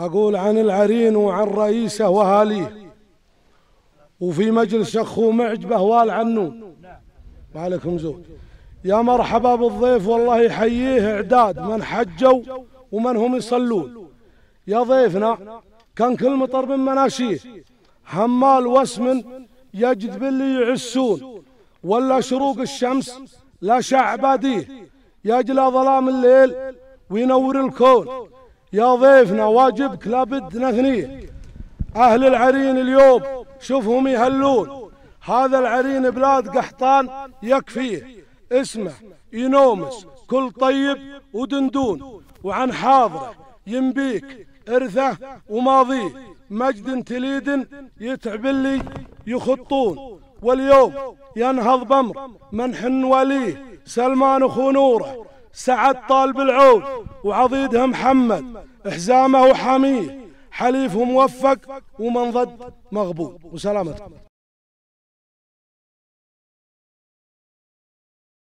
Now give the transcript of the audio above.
أقول عن العرين وعن رئيسه وهاليه وفي مجلس أخوه معجبة والعنون عليكم زود. يا مرحبا بالضيف والله يحييه إعداد من حجوا ومن هم يصلون. يا ضيفنا كان كل مطر من مناشيه همال واسم يجد باللي يعسون. ولا شروق الشمس لا شعباديه يجلى ظلام الليل وينور الكون. يا ضيفنا واجبك لابد نثنيه أهل العرين اليوم شوفهم يهلون. هذا العرين بلاد قحطان يكفيه اسمه ينومس كل طيب ودندون. وعن حاضره ينبيك إرثه وماضيه. مجد تليد يتعب اللي يخطون. واليوم ينهض بمر من حن وليه. سلمان أخو نوره سعد طالب العود وعضيده محمد حزامه وحاميه حليف موفق ومن ضد مغبون وسلامتكم.